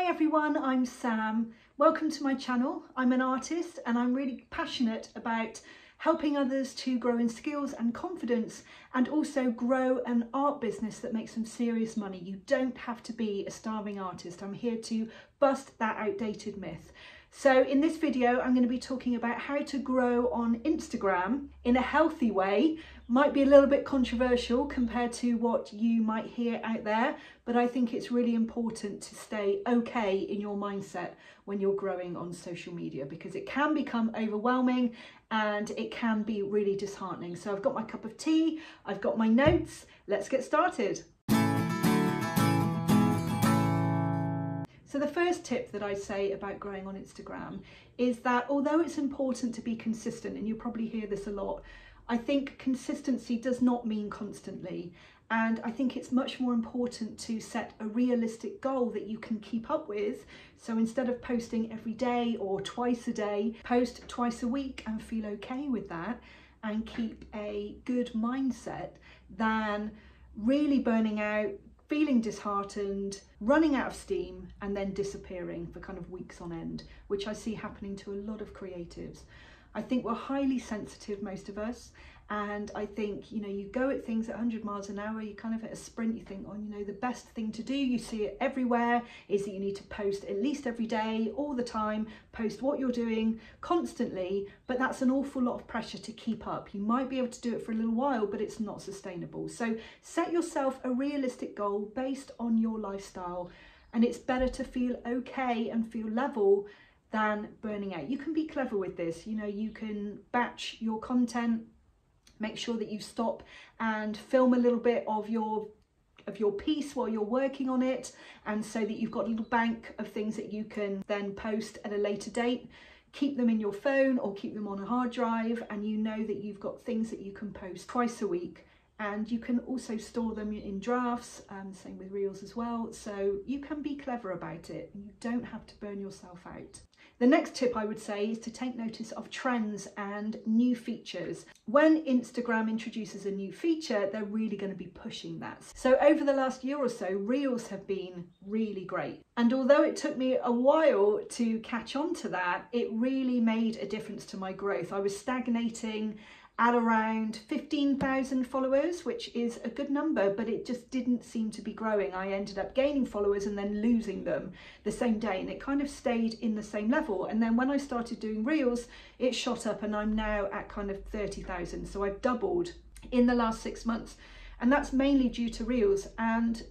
Hi everyone, I'm Sam. Welcome to my channel. I'm an artist and I'm really passionate about helping others to grow in skills and confidence and also grow an art business that makes some serious money. You don't have to be a starving artist. I'm here to bust that outdated myth. So in this video, I'm going to be talking about how to grow on Instagram in a healthy way. Might be a little bit controversial compared to what you might hear out there, but I think it's really important to stay okay in your mindset when you're growing on social media because it can become overwhelming and it can be really disheartening. So I've got my cup of tea, I've got my notes, let's get started. So the first tip that I say about growing on Instagram is that although it's important to be consistent, and you probably hear this a lot, I think consistency does not mean constantly. And I think it's much more important to set a realistic goal that you can keep up with. So instead of posting every day or twice a day, post twice a week and feel okay with that and keep a good mindset than really burning out, feeling disheartened, running out of steam, and then disappearing for kind of weeks on end, which I see happening to a lot of creatives. I think we're highly sensitive, most of us, and I think, you know, you go at things at 100 miles an hour, you kind of at a sprint, you think, oh, you know, the best thing to do, you see it everywhere, is that you need to post at least every day, all the time, post what you're doing constantly, but that's an awful lot of pressure to keep up. You might be able to do it for a little while, but it's not sustainable. So set yourself a realistic goal based on your lifestyle, and it's better to feel okay and feel level than burning out. You can be clever with this. You know, you can batch your content Make sure that you stop and film a little bit of your of your piece while you're working on it and so that you've got a little bank of things that you can then post at a later date keep them in your phone or keep them on a hard drive and you know that you've got things that you can post twice a week and you can also store them in drafts um, same with reels as well so you can be clever about it you don't have to burn yourself out the next tip I would say is to take notice of trends and new features. When Instagram introduces a new feature, they're really going to be pushing that. So over the last year or so, Reels have been really great. And although it took me a while to catch on to that, it really made a difference to my growth. I was stagnating at around 15,000 followers, which is a good number, but it just didn't seem to be growing. I ended up gaining followers and then losing them the same day, and it kind of stayed in the same level. And then when I started doing Reels, it shot up, and I'm now at kind of 30,000. So I've doubled in the last six months, and that's mainly due to Reels. And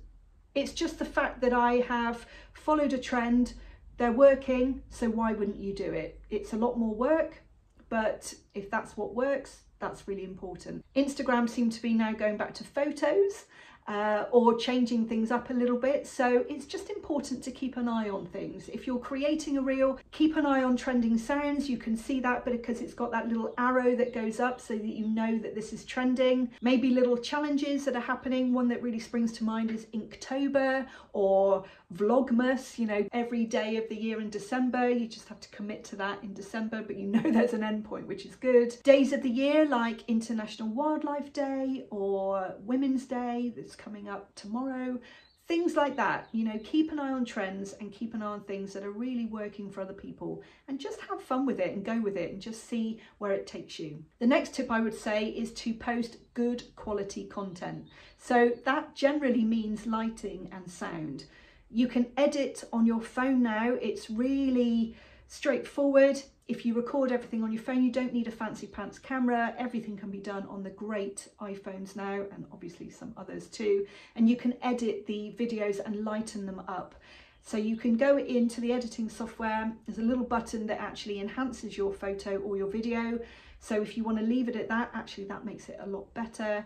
it's just the fact that I have followed a trend, they're working, so why wouldn't you do it? It's a lot more work, but if that's what works, that's really important. Instagram seem to be now going back to photos uh, or changing things up a little bit. So it's just important to keep an eye on things. If you're creating a reel, keep an eye on trending sounds. You can see that because it's got that little arrow that goes up so that you know that this is trending. Maybe little challenges that are happening. One that really springs to mind is Inktober or Vlogmas, you know, every day of the year in December. You just have to commit to that in December, but you know there's an endpoint, which is good. Days of the year like International Wildlife Day or Women's Day coming up tomorrow. Things like that, you know, keep an eye on trends and keep an eye on things that are really working for other people and just have fun with it and go with it and just see where it takes you. The next tip I would say is to post good quality content. So that generally means lighting and sound. You can edit on your phone now. It's really straightforward. If you record everything on your phone, you don't need a fancy pants camera. Everything can be done on the great iPhones now and obviously some others too. And you can edit the videos and lighten them up. So you can go into the editing software. There's a little button that actually enhances your photo or your video. So if you want to leave it at that, actually that makes it a lot better.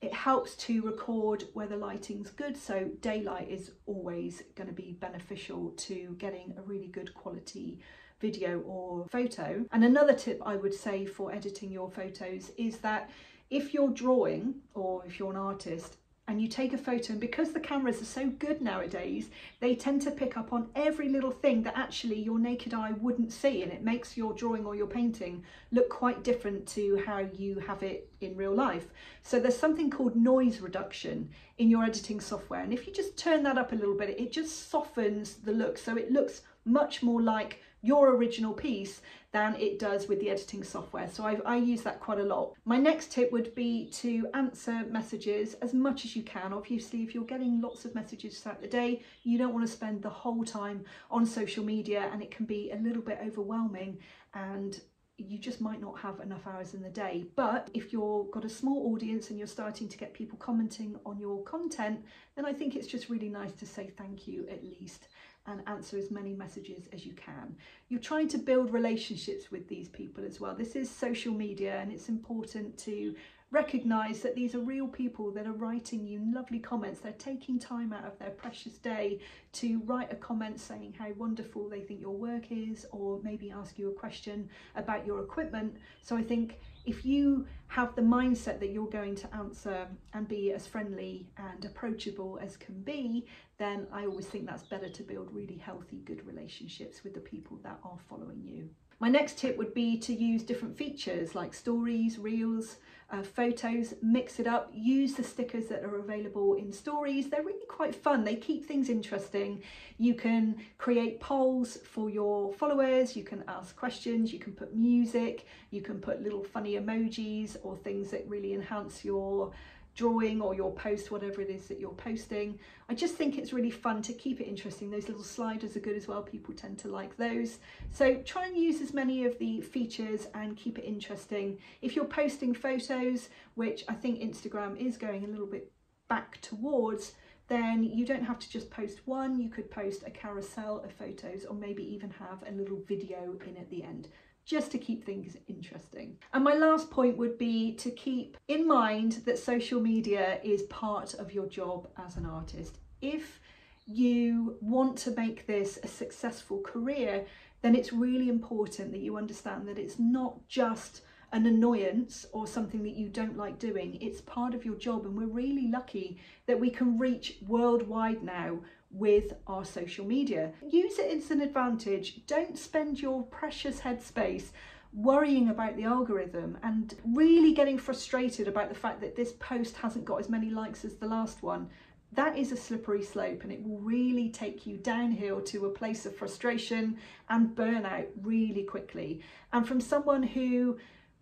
It helps to record where the lighting's good, so daylight is always going to be beneficial to getting a really good quality video or photo. And another tip I would say for editing your photos is that if you're drawing or if you're an artist and you take a photo and because the cameras are so good nowadays they tend to pick up on every little thing that actually your naked eye wouldn't see and it makes your drawing or your painting look quite different to how you have it in real life. So there's something called noise reduction in your editing software. And if you just turn that up a little bit it just softens the look. So it looks much more like your original piece than it does with the editing software. So I, I, use that quite a lot. My next tip would be to answer messages as much as you can. Obviously, if you're getting lots of messages throughout the day, you don't want to spend the whole time on social media and it can be a little bit overwhelming and you just might not have enough hours in the day. But if you've got a small audience and you're starting to get people commenting on your content, then I think it's just really nice to say thank you at least and answer as many messages as you can. You're trying to build relationships with these people as well. This is social media and it's important to recognize that these are real people that are writing you lovely comments. They're taking time out of their precious day to write a comment saying how wonderful they think your work is or maybe ask you a question about your equipment. So I think if you have the mindset that you're going to answer and be as friendly and approachable as can be, then I always think that's better to build really healthy, good relationships with the people that are following you. My next tip would be to use different features like stories, reels, uh, photos, mix it up, use the stickers that are available in stories. They're really quite fun. They keep things interesting. You can create polls for your followers. You can ask questions. You can put music. You can put little funny emojis or things that really enhance your drawing or your post, whatever it is that you're posting. I just think it's really fun to keep it interesting. Those little sliders are good as well. People tend to like those. So try and use as many of the features and keep it interesting. If you're posting photos, which I think Instagram is going a little bit back towards, then you don't have to just post one, you could post a carousel of photos or maybe even have a little video in at the end just to keep things interesting. And my last point would be to keep in mind that social media is part of your job as an artist. If you want to make this a successful career, then it's really important that you understand that it's not just an annoyance or something that you don't like doing. It's part of your job, and we're really lucky that we can reach worldwide now with our social media. Use it as an advantage. Don't spend your precious headspace worrying about the algorithm and really getting frustrated about the fact that this post hasn't got as many likes as the last one. That is a slippery slope and it will really take you downhill to a place of frustration and burnout really quickly. And from someone who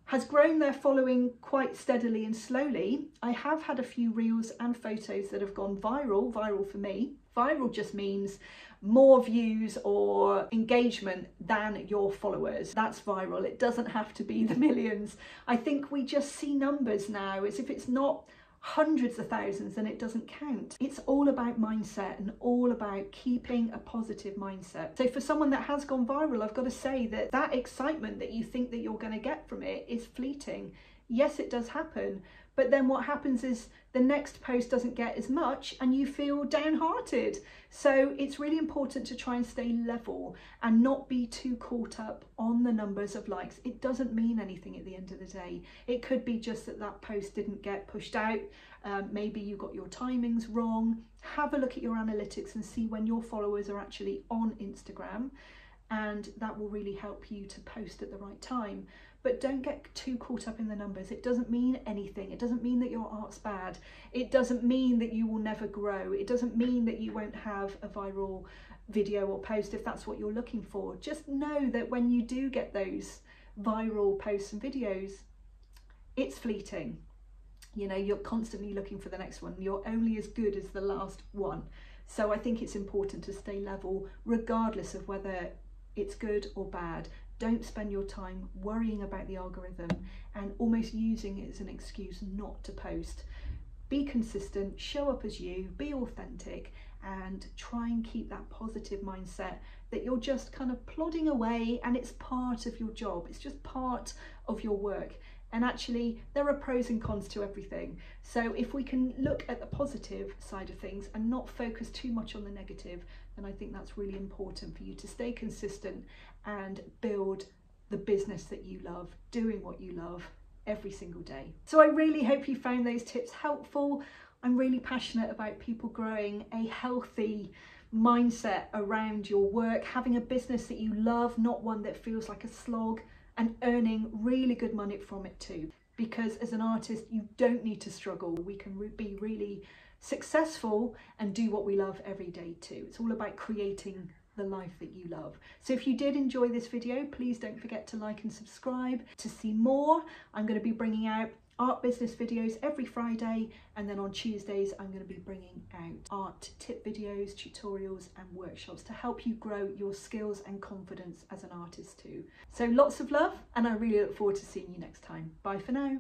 has grown their following quite steadily and slowly. I have had a few reels and photos that have gone viral, viral for me. Viral just means more views or engagement than your followers. That's viral. It doesn't have to be the millions. I think we just see numbers now as if it's not hundreds of thousands and it doesn't count. It's all about mindset and all about keeping a positive mindset. So for someone that has gone viral, I've got to say that that excitement that you think that you're going to get from it is fleeting. Yes, it does happen, but then what happens is the next post doesn't get as much and you feel downhearted. So it's really important to try and stay level and not be too caught up on the numbers of likes. It doesn't mean anything at the end of the day. It could be just that that post didn't get pushed out. Um, maybe you got your timings wrong. Have a look at your analytics and see when your followers are actually on Instagram and that will really help you to post at the right time but don't get too caught up in the numbers. It doesn't mean anything. It doesn't mean that your art's bad. It doesn't mean that you will never grow. It doesn't mean that you won't have a viral video or post if that's what you're looking for. Just know that when you do get those viral posts and videos, it's fleeting. You know, you're constantly looking for the next one. You're only as good as the last one. So I think it's important to stay level regardless of whether it's good or bad don't spend your time worrying about the algorithm and almost using it as an excuse not to post. Be consistent, show up as you, be authentic, and try and keep that positive mindset that you're just kind of plodding away and it's part of your job, it's just part of your work. And actually, there are pros and cons to everything. So, if we can look at the positive side of things and not focus too much on the negative, then I think that's really important for you to stay consistent and build the business that you love, doing what you love every single day. So I really hope you found those tips helpful. I'm really passionate about people growing a healthy mindset around your work, having a business that you love, not one that feels like a slog, and earning really good money from it too. Because as an artist, you don't need to struggle. We can be really successful and do what we love every day too. It's all about creating the life that you love. So if you did enjoy this video, please don't forget to like and subscribe. To see more, I'm going to be bringing out art business videos every Friday and then on Tuesdays I'm going to be bringing out art tip videos, tutorials and workshops to help you grow your skills and confidence as an artist too. So lots of love and I really look forward to seeing you next time. Bye for now.